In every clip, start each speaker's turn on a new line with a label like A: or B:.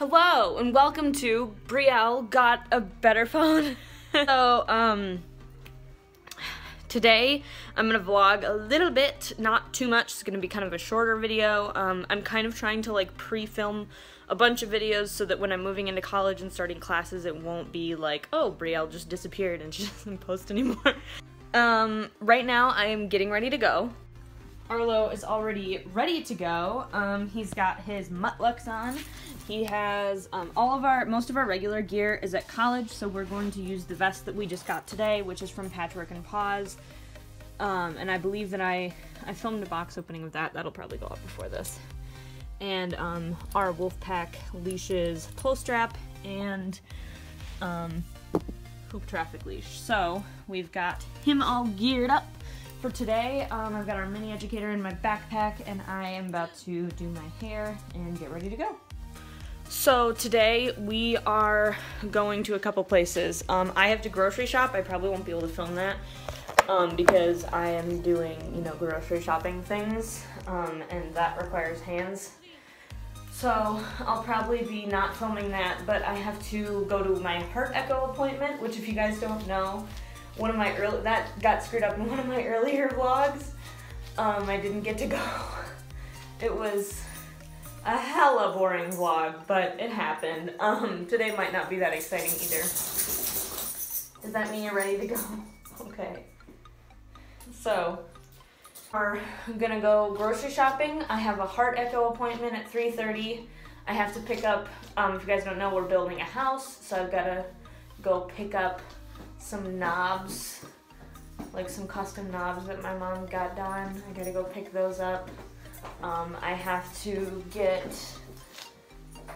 A: Hello and welcome to Brielle Got a Better Phone. so, um, today I'm gonna vlog a little bit, not too much. It's gonna be kind of a shorter video. Um, I'm kind of trying to like pre-film a bunch of videos so that when I'm moving into college and starting classes, it won't be like, oh, Brielle just disappeared and she doesn't post anymore. Um, right now I am getting ready to go. Arlo is already ready to go. Um, he's got his Muttluks on. He has um, all of our, most of our regular gear is at college, so we're going to use the vest that we just got today, which is from Patchwork and Paws. Um, and I believe that I, I filmed a box opening of that. That'll probably go up before this. And um, our Wolfpack leashes pull strap and um, hoop traffic leash. So we've got him all geared up for today. Um, I've got our mini educator in my backpack and I am about to do my hair and get ready to go. So today we are going to a couple places. Um, I have to grocery shop. I probably won't be able to film that um, because I am doing, you know, grocery shopping things um, and that requires hands. So I'll probably be not filming that, but I have to go to my heart echo appointment, which if you guys don't know, one of my early, that got screwed up in one of my earlier vlogs. Um, I didn't get to go. It was a hella boring vlog, but it happened. Um, today might not be that exciting either. Does that mean you're ready to go? okay. So, we're gonna go grocery shopping. I have a heart echo appointment at 3.30. I have to pick up, um, if you guys don't know, we're building a house, so I've gotta go pick up some knobs, like some custom knobs that my mom got done. I gotta go pick those up. Um, I have to get,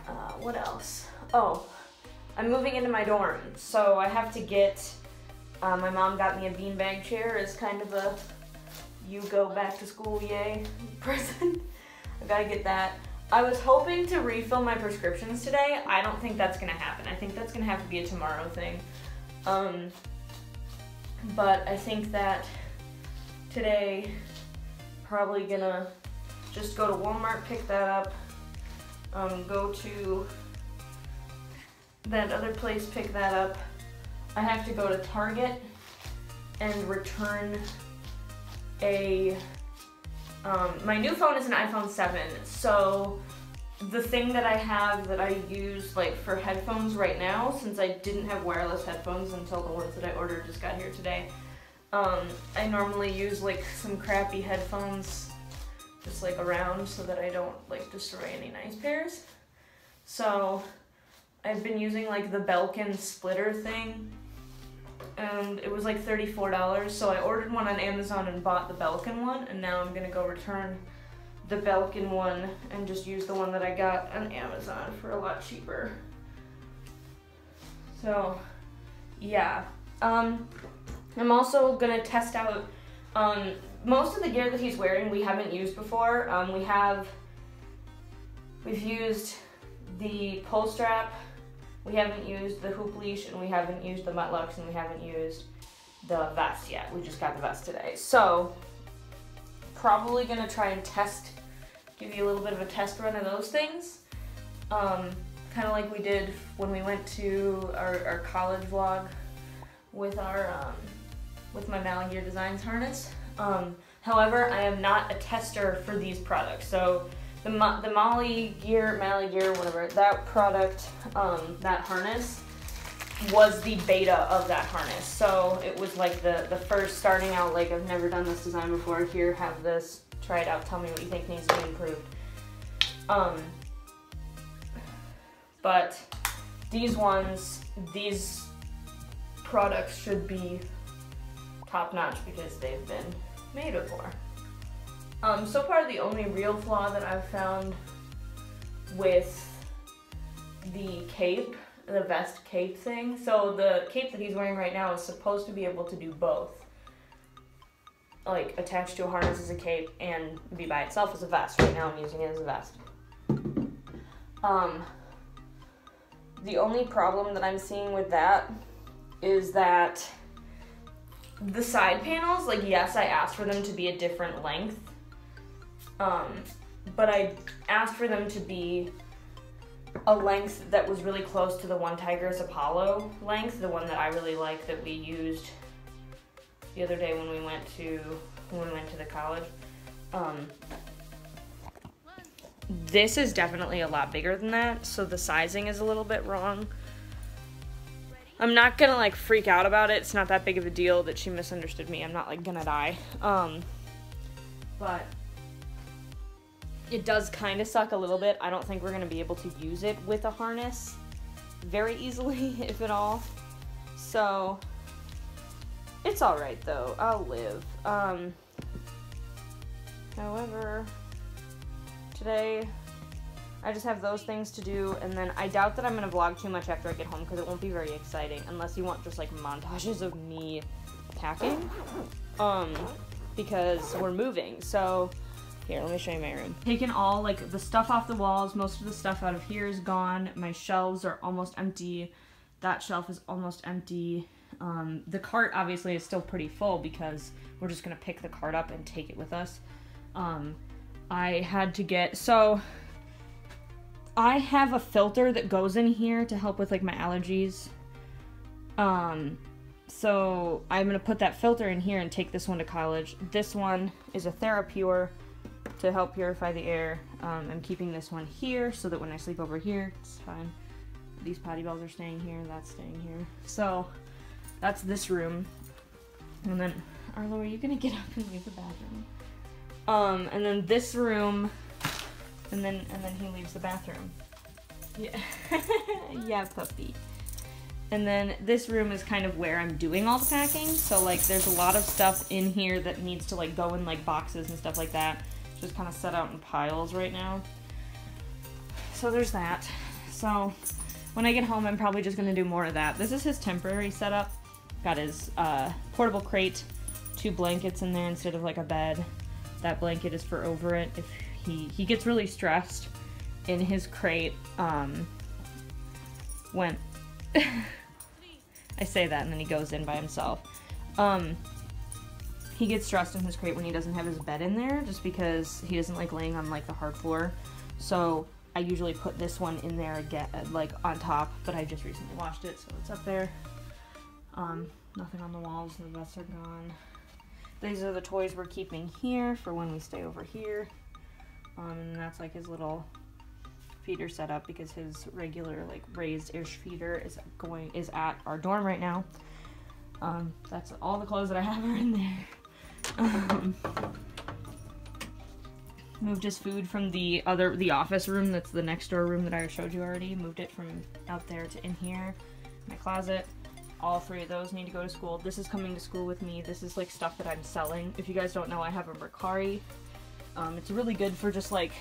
A: uh, what else? Oh, I'm moving into my dorm, so I have to get, uh, my mom got me a beanbag chair as kind of a you go back to school, yay present. I gotta get that. I was hoping to refill my prescriptions today. I don't think that's gonna happen. I think that's gonna have to be a tomorrow thing. Um, but I think that today, probably gonna just go to Walmart, pick that up, um, go to that other place, pick that up. I have to go to Target and return a, um, my new phone is an iPhone 7, so the thing that I have that I use like for headphones right now, since I didn't have wireless headphones until the ones that I ordered just got here today, um, I normally use like some crappy headphones just like around so that I don't like destroy any nice pairs. So I've been using like the Belkin splitter thing and it was like $34 so I ordered one on Amazon and bought the Belkin one and now I'm gonna go return the Belkin one and just use the one that I got on Amazon for a lot cheaper. So yeah. Um, I'm also gonna test out um, most of the gear that he's wearing we haven't used before. Um, we have, we've used the pull strap, we haven't used the hoop leash, and we haven't used the Muttluks, and we haven't used the vest yet. We just got the vest today. So, probably gonna try and test, give you a little bit of a test run of those things. Um, kind of like we did when we went to our, our college vlog with our, um, with my Malagear Designs harness. Um, however, I am not a tester for these products. So the, the Molly Gear, Mally Gear, whatever, that product, um, that harness was the beta of that harness. So it was like the, the first starting out, like I've never done this design before. Here, have this, try it out, tell me what you think needs to be improved. Um, but these ones, these products should be top notch because they've been made before. Um, so far the only real flaw that I've found with the cape, the vest cape thing, so the cape that he's wearing right now is supposed to be able to do both. Like attached to a harness as a cape and be by itself as a vest. Right now I'm using it as a vest. Um, the only problem that I'm seeing with that is that the side panels, like yes, I asked for them to be a different length, um, but I asked for them to be a length that was really close to the OneTigris Apollo length, the one that I really like that we used the other day when we went to when we went to the college. Um, this is definitely a lot bigger than that, so the sizing is a little bit wrong. I'm not gonna like freak out about it. It's not that big of a deal that she misunderstood me. I'm not like gonna die. Um, but it does kind of suck a little bit. I don't think we're gonna be able to use it with a harness very easily, if at all. So it's all right though. I'll live. Um, however, today I just have those things to do, and then I doubt that I'm gonna vlog too much after I get home because it won't be very exciting unless you want just like montages of me packing. Um, because we're moving. So here, let me show you my room. Taken all like the stuff off the walls. Most of the stuff out of here is gone. My shelves are almost empty. That shelf is almost empty. Um, the cart obviously is still pretty full because we're just gonna pick the cart up and take it with us. Um, I had to get so I have a filter that goes in here to help with like my allergies. Um, so I'm gonna put that filter in here and take this one to college. This one is a TheraPure to help purify the air. Um, I'm keeping this one here so that when I sleep over here, it's fine. These potty bells are staying here, that's staying here. So that's this room. And then, Arlo, are you gonna get up and leave the bathroom? Um, and then this room, and then and then he leaves the bathroom. Yeah, yeah, puppy. And then this room is kind of where I'm doing all the packing. So like, there's a lot of stuff in here that needs to like go in like boxes and stuff like that. Just kind of set out in piles right now. So there's that. So when I get home, I'm probably just gonna do more of that. This is his temporary setup. Got his uh, portable crate, two blankets in there instead of like a bed. That blanket is for over it if he he gets really stressed in his crate um, when I say that and then he goes in by himself. Um, he gets stressed in his crate when he doesn't have his bed in there just because he doesn't like laying on like the hard floor. So I usually put this one in there again, like on top, but I just recently washed it, so it's up there. Um, nothing on the walls, the rest are gone. These are the toys we're keeping here for when we stay over here. Um, and that's like his little feeder setup because his regular like raised ish feeder is going is at our dorm right now. Um, that's all the clothes that I have are in there. Um, moved his food from the other the office room that's the next door room that I showed you already. Moved it from out there to in here, my closet. All three of those need to go to school. This is coming to school with me. This is like stuff that I'm selling. If you guys don't know, I have a Mercari. Um, it's really good for just like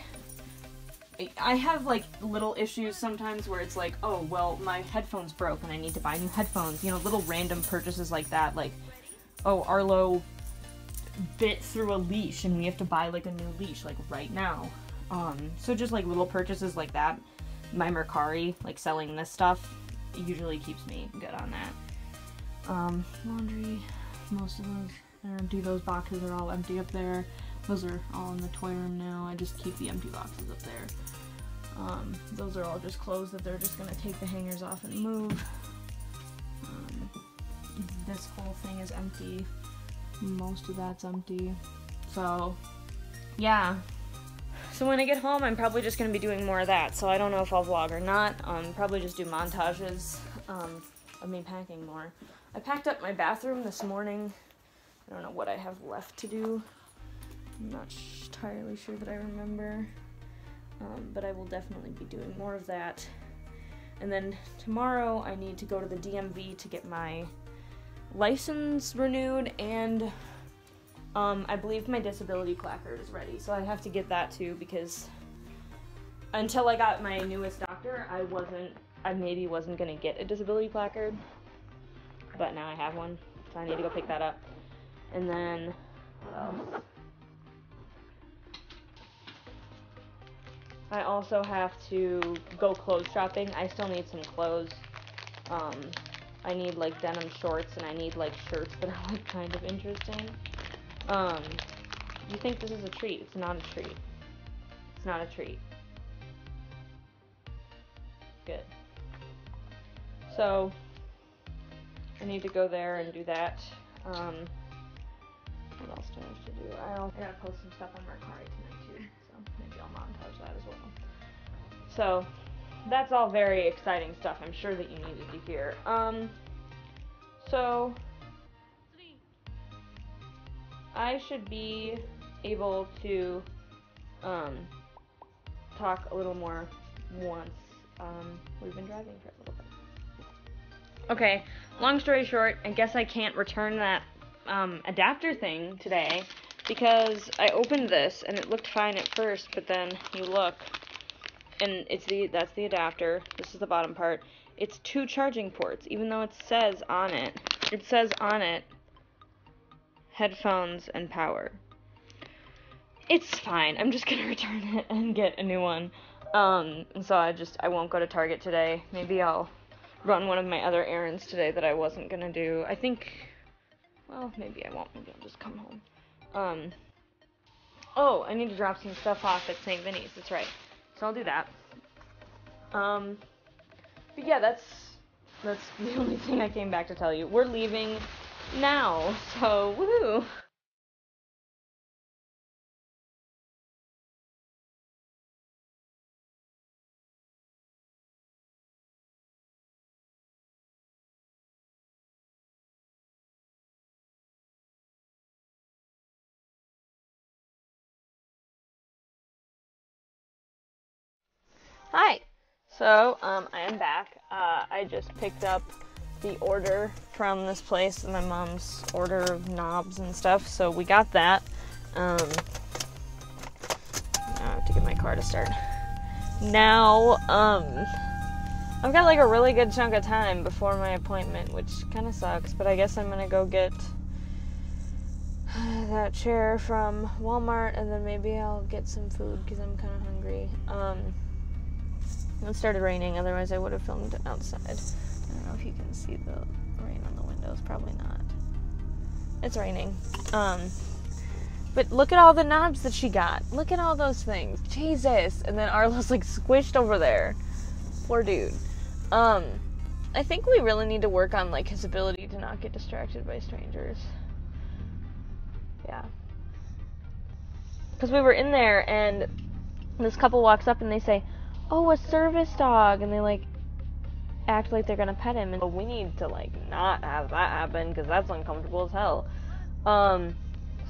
A: I have like little issues sometimes where it's like, oh, well, my headphones broke and I need to buy new headphones. You know, little random purchases like that. Like, oh, Arlo bit through a leash and we have to buy like a new leash like right now. Um, so just like little purchases like that. My Mercari, like selling this stuff, usually keeps me good on that. Um, laundry, most of those empty. Those boxes are all empty up there. Those are all in the toy room now. I just keep the empty boxes up there. Um, those are all just clothes that they're just gonna take the hangers off and move. Um, this whole thing is empty. Most of that's empty. So, yeah. So when I get home, I'm probably just gonna be doing more of that. So I don't know if I'll vlog or not. Um, probably just do montages um, of me packing more. I packed up my bathroom this morning. I don't know what I have left to do. I'm not entirely sure that I remember. Um, but I will definitely be doing more of that. And then tomorrow I need to go to the DMV to get my license renewed and um, I believe my disability placard is ready. So I have to get that too because until I got my newest doctor, I wasn't, I maybe wasn't gonna get a disability placard, but now I have one, so I need to go pick that up. And then, I also have to go clothes shopping. I still need some clothes. Um, I need like denim shorts and I need like shirts that are like kind of interesting. Um, you think this is a treat. It's not a treat. It's not a treat. good. So I need to go there and do that. Um, what else do I have to do? I, I gotta post some stuff on Mercari tonight too, so maybe I'll montage that as well. So that's all very exciting stuff. I'm sure that you needed to hear. Um, so I should be able to um, talk a little more once um, we've been driving for a little bit. Okay, long story short, I guess I can't return that um, adapter thing today because I opened this and it looked fine at first, but then you look and it's the that's the adapter. This is the bottom part. It's two charging ports, even though it says on it. It says on it headphones and power. It's fine. I'm just gonna return it and get a new one. Um, so I just I won't go to Target today. Maybe I'll run one of my other errands today that I wasn't gonna do. I think well, maybe I won't. Maybe I'll just come home. Um, oh, I need to drop some stuff off at St. Vinny's. That's right. So I'll do that. Um, but yeah, that's that's the only thing I came back to tell you. We're leaving now, so woohoo! Hi. So, um, I am back. Uh, I just picked up the order from this place, my mom's order of knobs and stuff. So we got that. Um, I have to get my car to start. Now, um, I've got like a really good chunk of time before my appointment, which kind of sucks. But I guess I'm gonna go get that chair from Walmart, and then maybe I'll get some food because I'm kind of hungry. Um, it started raining, otherwise I would have filmed outside. I don't know if you can see the rain on the windows, probably not. It's raining. Um, but look at all the knobs that she got. Look at all those things. Jesus. And then Arlo's like squished over there. Poor dude. Um, I think we really need to work on like his ability to not get distracted by strangers. Yeah. Because we were in there and this couple walks up and they say, oh, a service dog, and they like act like they're gonna pet him, and we need to like not have that happen because that's uncomfortable as hell. Um,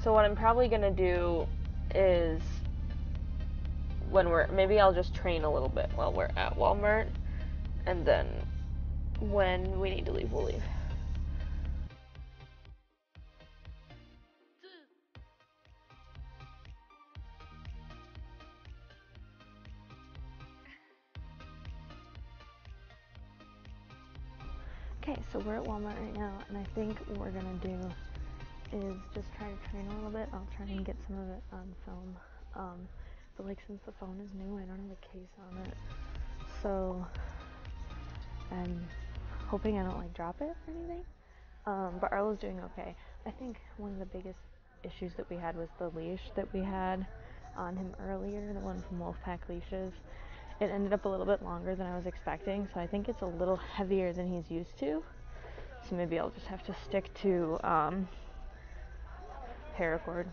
A: so what I'm probably gonna do is when we're maybe I'll just train a little bit while we're at Walmart, and then when we need to leave, we'll leave. Okay, so we're at Walmart right now, and I think what we're gonna do is just try to train a little bit. I'll try and get some of it on film. Um, but like since the phone is new, I don't have a case on it, so I'm hoping I don't like drop it or anything. Um, but Arlo's doing okay. I think one of the biggest issues that we had was the leash that we had on him earlier, the one from Wolfpack Leashes it ended up a little bit longer than I was expecting, so I think it's a little heavier than he's used to. So maybe I'll just have to stick to um, paracord.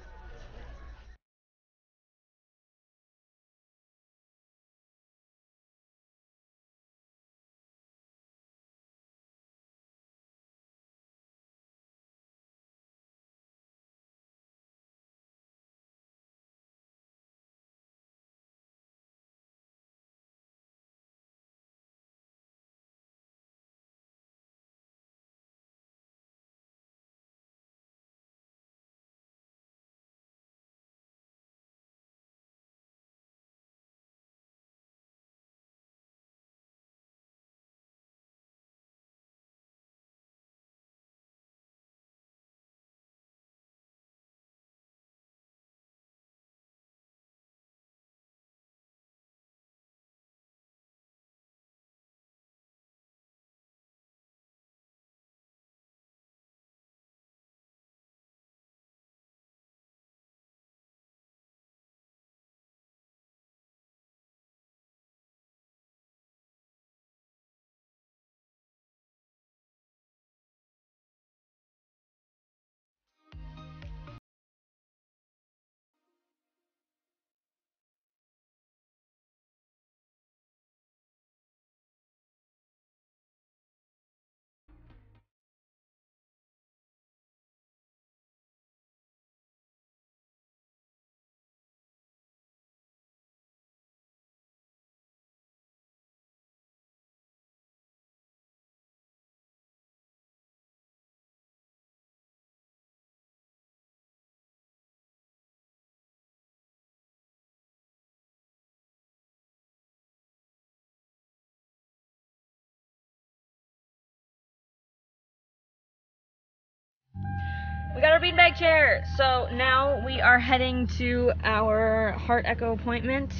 A: Got our beanbag chair. So now we are heading to our heart echo appointment.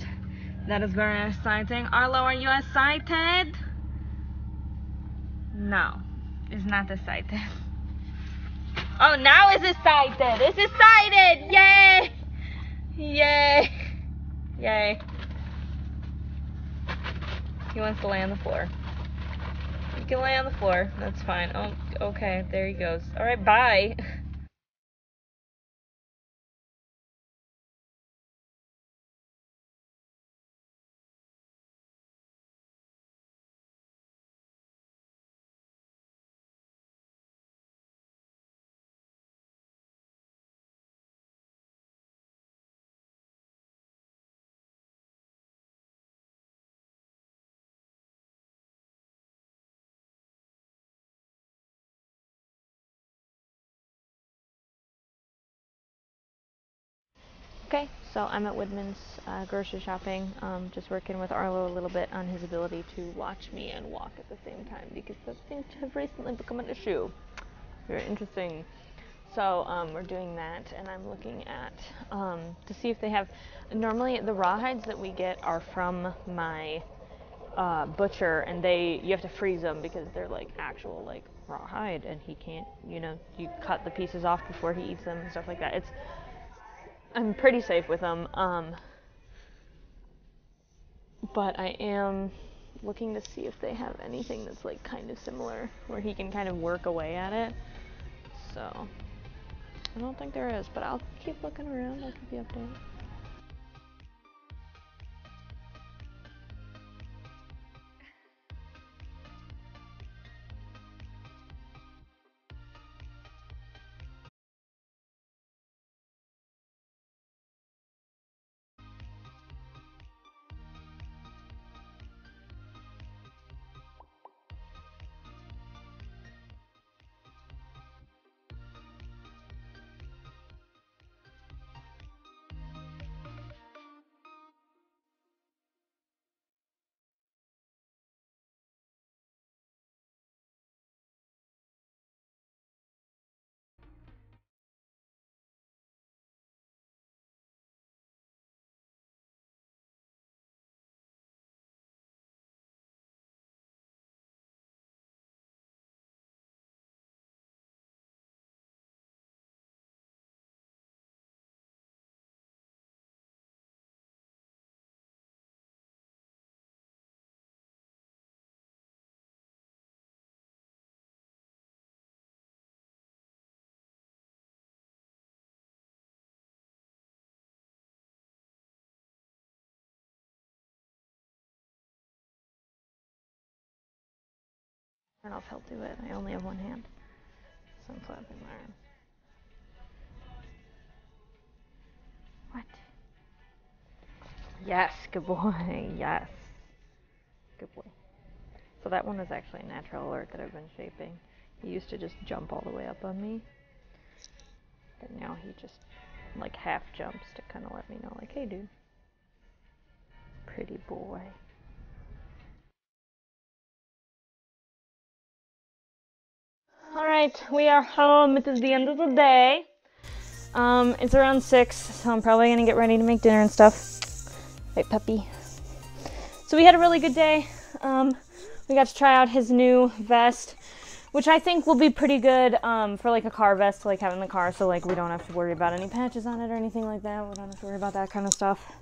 A: That is very exciting. Arlo, are you excited? No, it's not excited. Oh, now it's excited. It's excited. Yay! Yay! Yay. He wants to lay on the floor. You can lay on the floor. That's fine. Oh, okay. There he goes. All right, bye. Okay, so I'm at Woodman's uh, grocery shopping, um, just working with Arlo a little bit on his ability to watch me and walk at the same time because that seems to have recently become an issue. Very interesting. So um, we're doing that, and I'm looking at um, to see if they have. Normally, the rawhides that we get are from my uh, butcher, and they you have to freeze them because they're like actual like rawhide, and he can't. You know, you cut the pieces off before he eats them and stuff like that. It's I'm pretty safe with them. Um, but I am looking to see if they have anything that's like kind of similar where he can kind of work away at it. So I don't think there is, but I'll keep looking around. I'll keep you updated. I don't know if he'll do it. I only have one hand. So I'm flapping my arm. What? Yes, good boy. Yes. Good boy. So that one is actually a natural alert that I've been shaping. He used to just jump all the way up on me. But now he just like half jumps to kind of let me know like, hey dude. Pretty boy. Alright, we are home. It is the end of the day. Um, it's around 6, so I'm probably gonna get ready to make dinner and stuff. Right, puppy? So we had a really good day. Um, we got to try out his new vest, which I think will be pretty good um, for like a car vest to like have in the car, so like we don't have to worry about any patches on it or anything like that. We don't have to worry about that kind of stuff.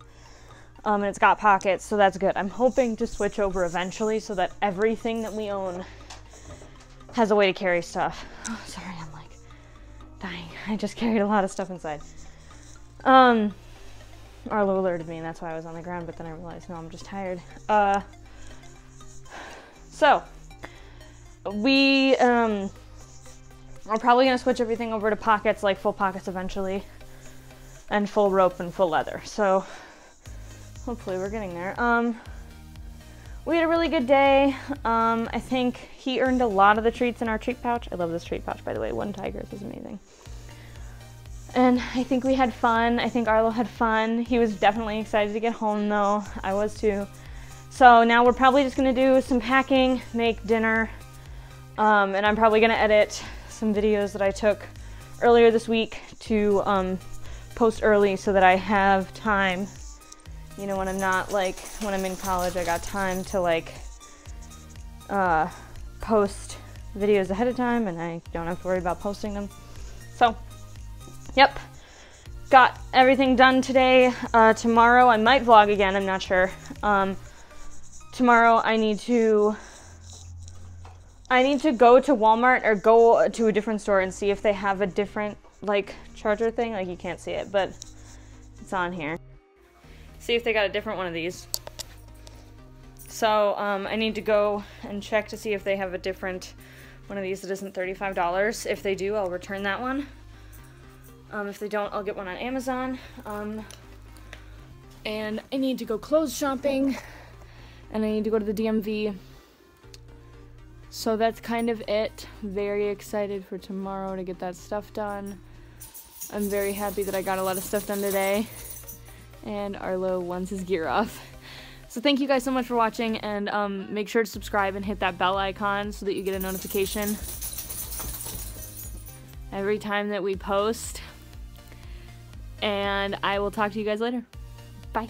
A: Um, and it's got pockets, so that's good. I'm hoping to switch over eventually so that everything that we own has a way to carry stuff. Oh, sorry, I'm like dying. I just carried a lot of stuff inside. Um, Arlo alerted me, and that's why I was on the ground. But then I realized, no, I'm just tired. Uh, so we um are probably gonna switch everything over to pockets, like full pockets eventually, and full rope and full leather. So hopefully we're getting there. Um we had a really good day. Um, I think he earned a lot of the treats in our treat pouch. I love this treat pouch, by the way. One tiger is amazing. And I think we had fun. I think Arlo had fun. He was definitely excited to get home, though. I was too. So now we're probably just gonna do some packing, make dinner, um, and I'm probably gonna edit some videos that I took earlier this week to um, post early so that I have time. You know, when I'm not like when I'm in college, I got time to like uh, post videos ahead of time, and I don't have to worry about posting them. So, yep, got everything done today. Uh, tomorrow I might vlog again. I'm not sure. Um, tomorrow I need to I need to go to Walmart or go to a different store and see if they have a different like charger thing. Like you can't see it, but it's on here. See if they got a different one of these. So um, I need to go and check to see if they have a different one of these that isn't $35. If they do, I'll return that one. Um, if they don't, I'll get one on Amazon. Um, and I need to go clothes shopping and I need to go to the DMV so that's kind of it. Very excited for tomorrow to get that stuff done. I'm very happy that I got a lot of stuff done today. And Arlo wants his gear off. So thank you guys so much for watching and um, make sure to subscribe and hit that bell icon so that you get a notification every time that we post. And I will talk to you guys later. Bye.